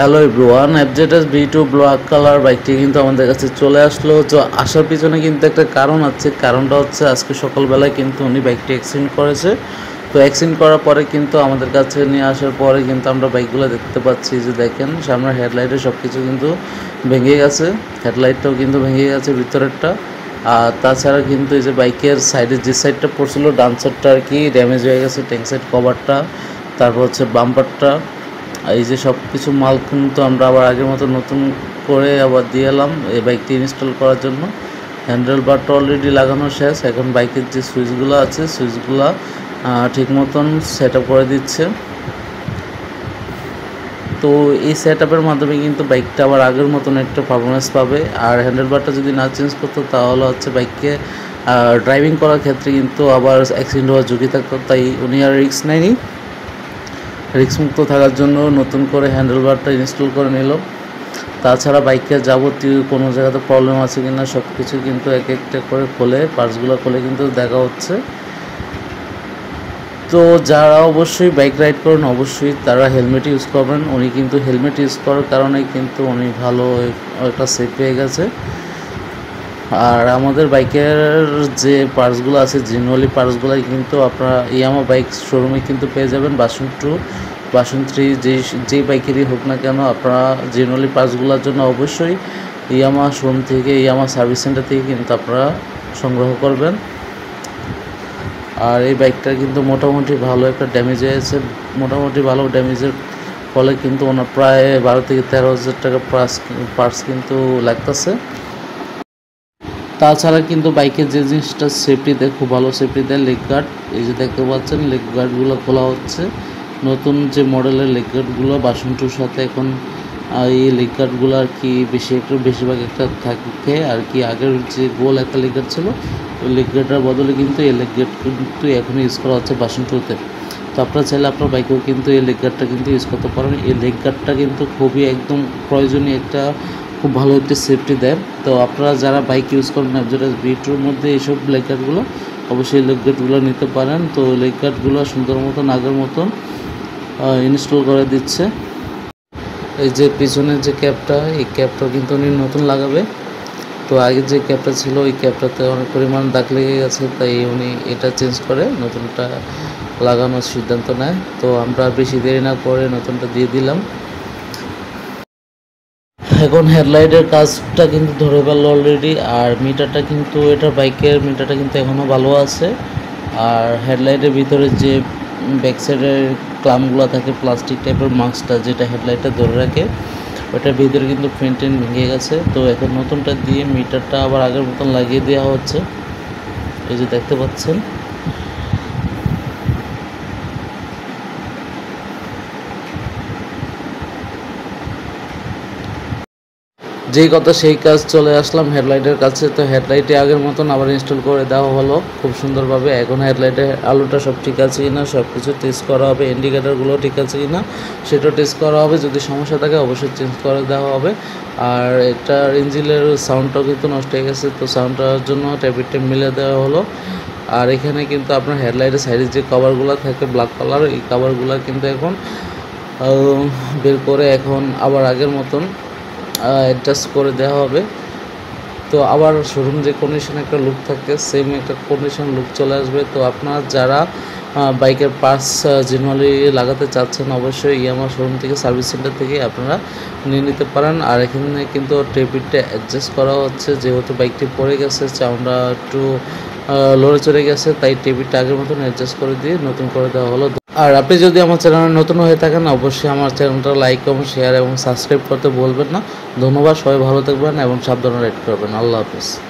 Hello everyone FZS V two black colour বাইকটি কিন্তু আমাদের কাছে চলে আসলো। তো আসার পিছনে কিন্তু একটা কারণ আছে। কারণটা হচ্ছে আজকে সকালবেলায় কিন্তু উনি বাইকটি অ্যাক্সিডেন্ট করেছে। তো অ্যাক্সিডেন্ট করার পরে কিন্তু আমাদের কাছে নিয়ে আসার পরে কিন্তু আমরা বাইকগুলো দেখতে পাচ্ছি যে দেখেন সামনের হেডলাইটে সব কিছু কিন্তু ভেঙে গেছে। হেডলাইটটাও কিন্তু ভেঙে গেছে ভিতরেরটা। আর তাছাড়া কিন্তু এই যে বাইকের সাইডে যে সাইডটা পড়ছিল, ডান সাইডটা আর কি ড্যামেজ হয়ে গেছে ট্যাঙ্ক সাইড কভারটা তারপর হচ্ছে বাম্পারটা এই যে সব কিছু মাল কিন্তু আমরা আবার আগের মতো নতুন করে আবার দিয়ে এলাম এই বাইকটি ইনস্টল করার জন্য। হ্যান্ডেল বারটা অলরেডি লাগানো শেষ, এখন বাইকের যে সুইচগুলো আছে, সুইচগুলো ঠিক মতন সেট করে দিচ্ছে। তো এই সেট মাধ্যমে কিন্তু বাইকটা আবার আগের মতন একটা পারফরমেন্স পাবে। আর হ্যান্ডেল বারটা যদি না চেঞ্জ করতো, তাহলে হচ্ছে বাইককে ড্রাইভিং করার ক্ষেত্রে কিন্তু আবার অ্যাক্সিডেন্ট হওয়ার ঝুঁকি থাকতো, তাই উনি আর রিস্ক নেয়নি। রিক্সমুক্ত থাকার জন্য নতুন করে হ্যান্ডেল বারটা ইনস্টল করে নিল। তাছাড়া বাইকের যাবতীয় কোনো জায়গাতে প্রবলেম আছে কি না সব কিছু কিন্তু এক একটা করে খোলে, পার্টসগুলো খোলে কিন্তু দেখা হচ্ছে। তো যারা অবশ্যই বাইক রাইড করেন, অবশ্যই তারা হেলমেট ইউজ করবেন। উনি কিন্তু হেলমেট ইউজ করার কারণে কিন্তু উনি ভালো একটা সেফ পেয়ে গেছে। আর আমাদের বাইকের যে পার্টসগুলো আছে জিনুয়ালি পার্টসগুলোই কিন্তু আপনারা ইয়ামা বাইক শোরুমে কিন্তু পেয়ে যাবেন। বাসন টু বাসন থ্রি যে যেই বাইকেরই হোক না কেন, আপনারা জিনুয়ালি পার্টসগুলোর জন্য অবশ্যই ইয়ামা শোরুম থেকে ইয়ামা সার্ভিস সেন্টার থেকে কিন্তু আপনারা সংগ্রহ করবেন। আর এই বাইকটা কিন্তু মোটামুটি ভালো একটা ড্যামেজ হয়েছে। মোটামুটি ভালো ড্যামেজের ফলে কিন্তু ওনার প্রায় বারো থেকে তেরো হাজার টাকা পার্স পার্টস কিন্তু লাগতেছে। তাছাড়া কিন্তু বাইকের যে জিনিসটা সেফটি দেয়, খুব ভালো সেফটি দেয় লেগ গার্ড এই যে দেখতে পাচ্ছেন লেগ গার্ডগুলো খোলা হচ্ছে। নতুন যে মডেলের লেগ গার্ডগুলো বাসনটুর সাথে এখন এই লেগ গার্ডগুলো আর কি বেশি একটু, বেশিরভাগ একটা থাকে। আর কি আগের যে গোল একটা লেগ গার্ড ছিল, ওই লেগ গার্ডটার বদলে কিন্তু এই লেগ গার্ড কিন্তু এখন ইউজ করা হচ্ছে বাসনটুতে। তো আপনারা চাইলে আপনার বাইকেও কিন্তু এই লেগ গার্ডটা কিন্তু ইউজ করতে পারেন। এই লেগ গার্ডটা কিন্তু খুবই একদম প্রয়োজনীয় একটা খুব ভালো একটি সেফটি দেয়। তো আপনারা যারা বাইক ইউজ করেন অ্যাবজেটাস বিটুর মধ্যে এইসব লেগ অবশ্যই লেগ নিতে পারেন। তো লেগ সুন্দর মতন, আগের মতন ইনস্টল করে দিচ্ছে। এই যে পিছনের যে ক্যাপটা এই ক্যাপটা কিন্তু উনি নতুন লাগাবে। তো আগে যে ক্যাপটা ছিল, ওই ক্যাপটাতে অনেক পরিমাণ দাগ লেগে গেছে, তাই উনি এটা চেঞ্জ করে নতুনটা লাগানোর সিদ্ধান্ত নেয়। তো আমরা বেশি দেরি না করে নতুনটা দিয়ে দিলাম। এখন হেডলাইটের কাজটা কিন্তু ধরে ফেলল অলরেডি আর মিটারটা কিন্তু, এটা বাইকের মিটারটা কিন্তু এখনও ভালো আছে। আর হেডলাইটের ভিতরে যে ব্যাক সাইডের ক্লামগুলো থাকে প্লাস্টিক টাইপের মাস্কটা যেটা হেডলাইটটা ধরে রাখে ওটার ভিতরে কিন্তু ফেন্টেন ভেঙে গেছে। তো এখন নতুনটা দিয়ে মিটারটা আবার আগের মতন লাগিয়ে দেওয়া হচ্ছে। এই যে দেখতে পাচ্ছেন। যেই কথা সেই কাজ চলে আসলাম হেডলাইটের কাছে। তো হেডলাইটে আগের মতন আবার ইনস্টল করে দেওয়া হলো। খুব সুন্দরভাবে এখন হেডলাইটে আলোটা সব ঠিক আছে কিনা সব কিছু টেস্ট করা হবে ইন্ডিকেটারগুলো ঠিক আছে কিনা, সেটাও টেস্ট করা হবে। যদি সমস্যা থাকে অবশ্যই চেঞ্জ করে দেওয়া হবে। আর এটার ইঞ্জিনের সাউন্ডটাও কিন্তু নষ্ট হয়ে গেছে, তো সাউন্ডটার জন্য ট্যাবলেটটা মিলে দেওয়া হলো। আর এখানে কিন্তু আপনার হেডলাইটের সাইডে যে কভারগুলো থাকে ব্ল্যাক কালার এই কভারগুলো কিন্তু এখন বের করে এখন আবার আগের মতন অ্যাডজাস্ট করে দেওয়া হবে। তো আবার শোরুম যে কন্ডিশন একটা লুক থাকে সেম একটা কন্ডিশন লুক চলে আসবে। তো আপনার যারা বাইকের পার্টস জেনুয়ালি লাগাতে চাচ্ছেন, অবশ্যই ইয়ামা শোরুম থেকে সার্ভিস সেন্টার থেকে আপনারা নিয়ে নিতে পারেন। আর এখানে কিন্তু টেবিলটা অ্যাডজাস্ট করা হচ্ছে। যেহেতু বাইকটি পড়ে গেছে চাউন্ডা একটু লড়ে চড়ে গেছে, তাই টেবিলটা আগের মতন অ্যাডজাস্ট করে দিয়ে নতুন করে দেওয়া হলো। আর আপনি যদি আমার চ্যানেলে নতুন হয়ে থাকেন, অবশ্যই আমার চ্যানেলটা লাইক এবং শেয়ার এবং সাবস্ক্রাইব করতে বলবেন না। ধন্যবাদ, সবাই ভালো থাকবেন এবং সাবধানে রেড করবেন। আল্লাহ হাফিজ।